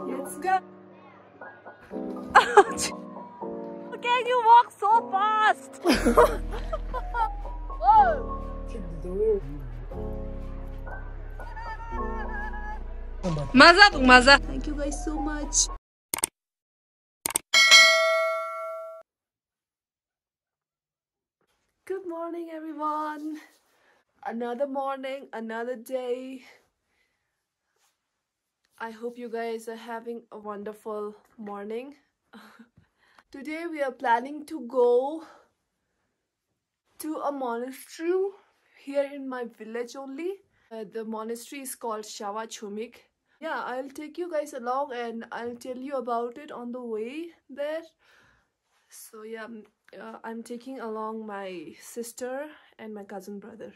Let's go. Can you walk so fast? Whoa. Maza maza. Thank you guys so much. Good morning everyone. Another morning, another day. I hope you guys are having a wonderful morning. Today we are planning to go to a monastery here in my village only. Uh, the monastery is called Shawa Chumik. Yeah, I'll take you guys along and I'll tell you about it on the way there. So yeah, uh, I'm taking along my sister and my cousin brother.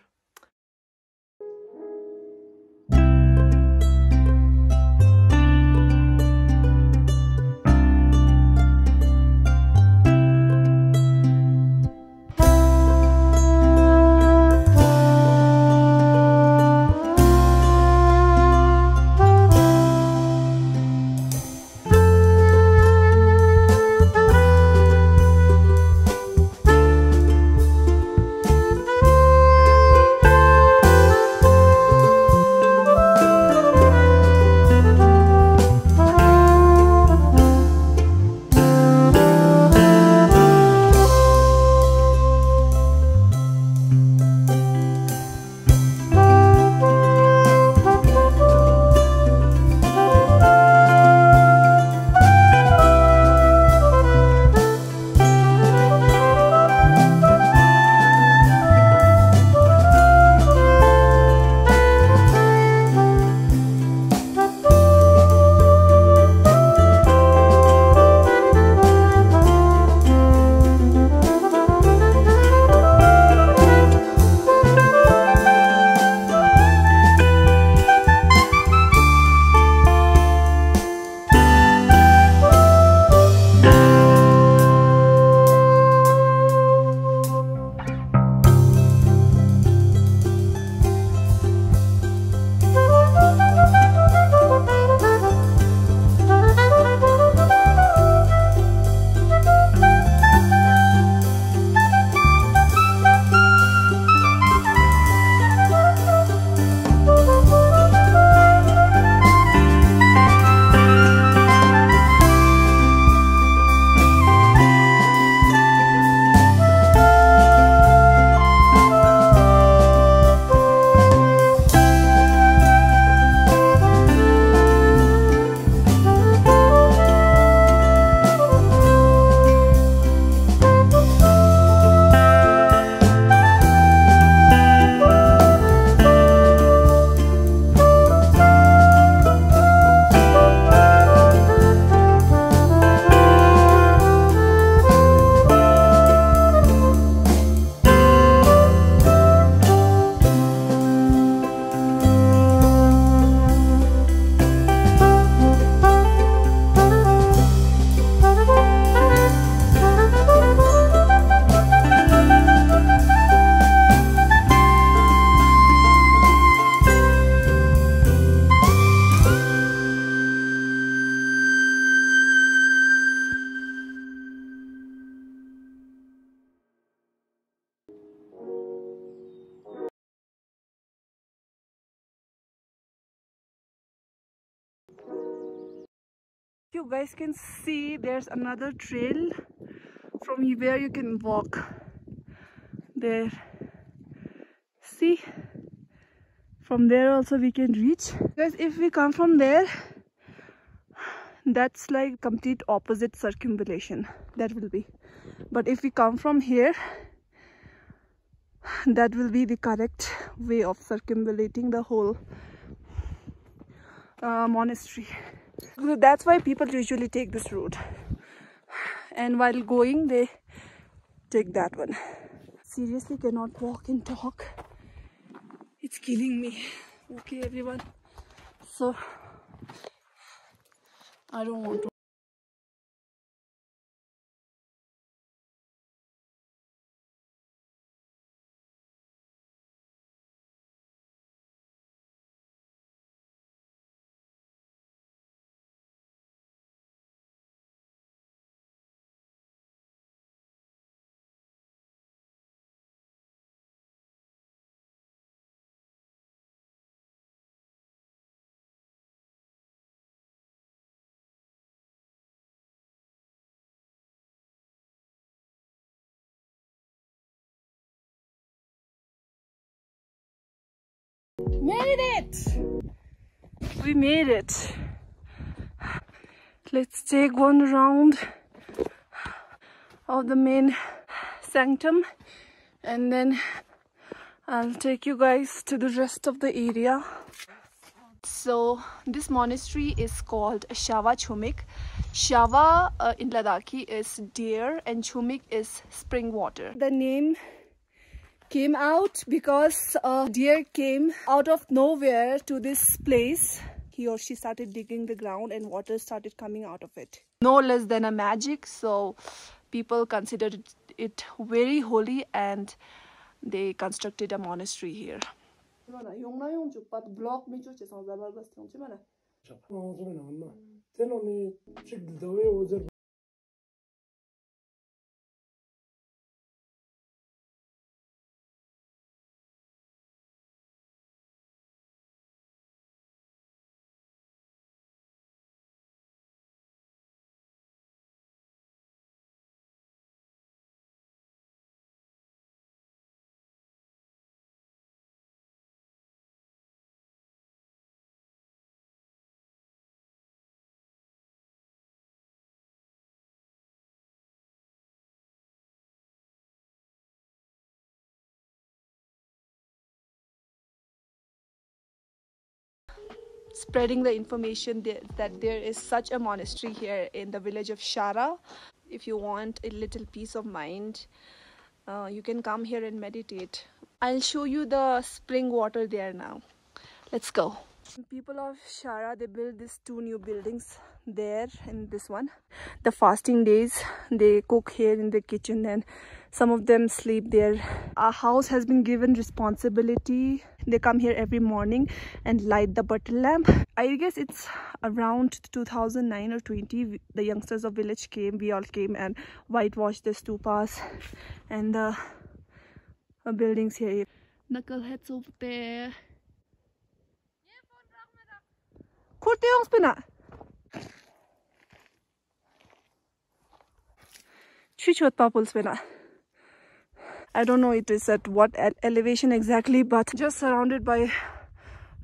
You guys can see there's another trail from where you can walk there. See? From there also we can reach. Guys if we come from there that's like complete opposite circumambulation that will be. But if we come from here that will be the correct way of circumambulating the whole uh, monastery that's why people usually take this route. And while going they take that one. Seriously cannot walk and talk. It's killing me. Okay everyone. So i don't want to Made it! We made it. Let's take one round of the main sanctum and then I'll take you guys to the rest of the area. So this monastery is called Shava Chumik. Shava uh, in Ladakhi is deer and Chumik is spring water. The name came out because a deer came out of nowhere to this place. He or she started digging the ground and water started coming out of it. No less than a magic. So people considered it very holy and they constructed a monastery here. Spreading the information that, there is such a monastery here in the village of Shara. If you want a little peace of mind, uh, you can come here and meditate. I'll show you the spring water there now. Let's go. People of Shara, they built these two new buildings there in this one. The fasting days, they cook here in the kitchen and some of them sleep there. Our house has been given responsibility. They come here every morning and light the butter lamp. I guess it's around 2009 or 20 the youngsters of village came we all came and whitewashed the stupas and the uh, buildings here. Knuckleheads over there Kurti spinna. Chuchot papul spinna. I don't know it is at what elevation exactly, but just surrounded by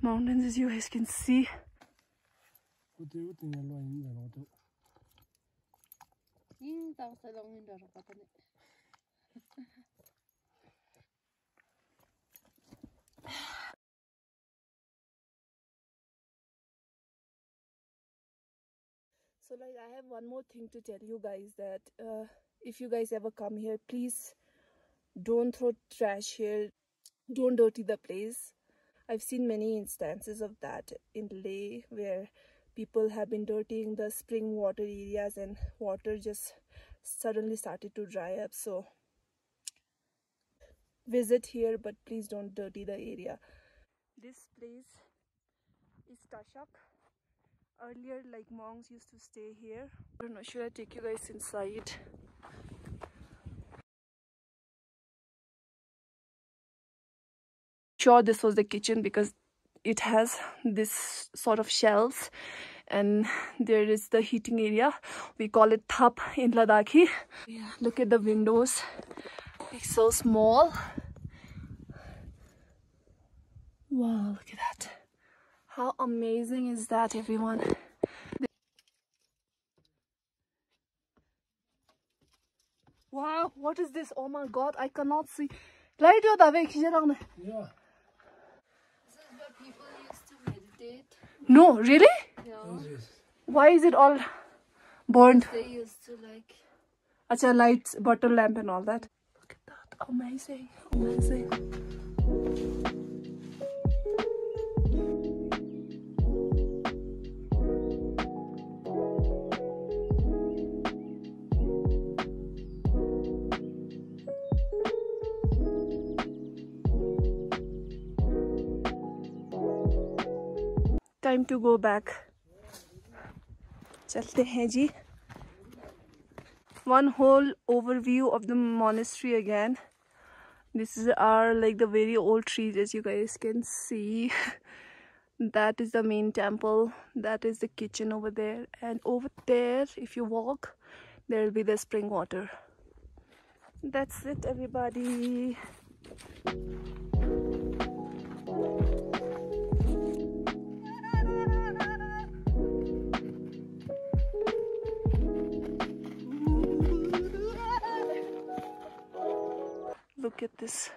mountains as you guys can see. so like i have one more thing to tell you guys that uh, if you guys ever come here please don't throw trash here. Don't dirty the place. I've seen many instances of that in leh where people have been dirtying the spring water areas and water just suddenly started to dry up. So visit here but please don't dirty the area. This place is tashak earlier like monks used to stay here. I don't know should i take you guys inside? Sure this was the kitchen because it has this sort of shelves and there is the heating area. We call it thap in ladakhi. Yeah, look at the windows. It's so small. Wow look at that how amazing is that everyone wow what is this oh my god i cannot see yeah This is where people used to meditate. No, really? No. Why is it all burned? They used to like. Acha, lights, butter lamp and all that. Look at that. Amazing. Amazing. Time to go back. chalte hain ji one whole overview of the monastery again. This is our like the very old trees as you guys can see. That is the main temple. That is the kitchen over there. And over there if you walk there will be the spring water. That's it everybody look at this.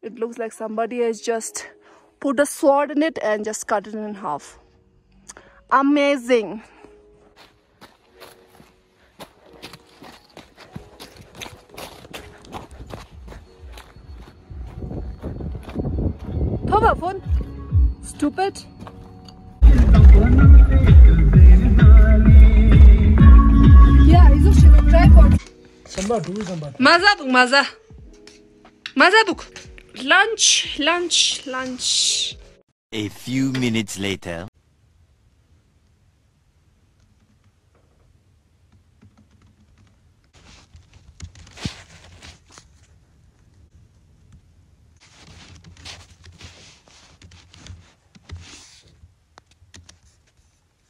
It looks like somebody has just put a sword in it and just cut it in half. Amazing. Stupid. Samba, do samba. Maza buk, maza. Maza buk. Lunch, lunch, lunch. A few minutes later.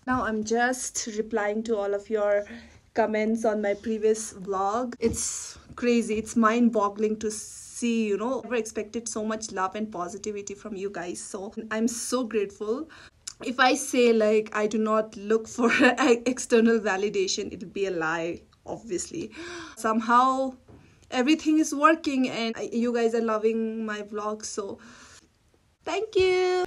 Now I'm just replying to all of your comments on my previous vlog. It's crazy. It's mind-boggling to see, you know, never expected so much love and positivity from you guys. So I'm so grateful. If I say like I do not look for external validation, it'll be a lie, obviously. Somehow everything is working and you guys are loving my vlog. So thank you.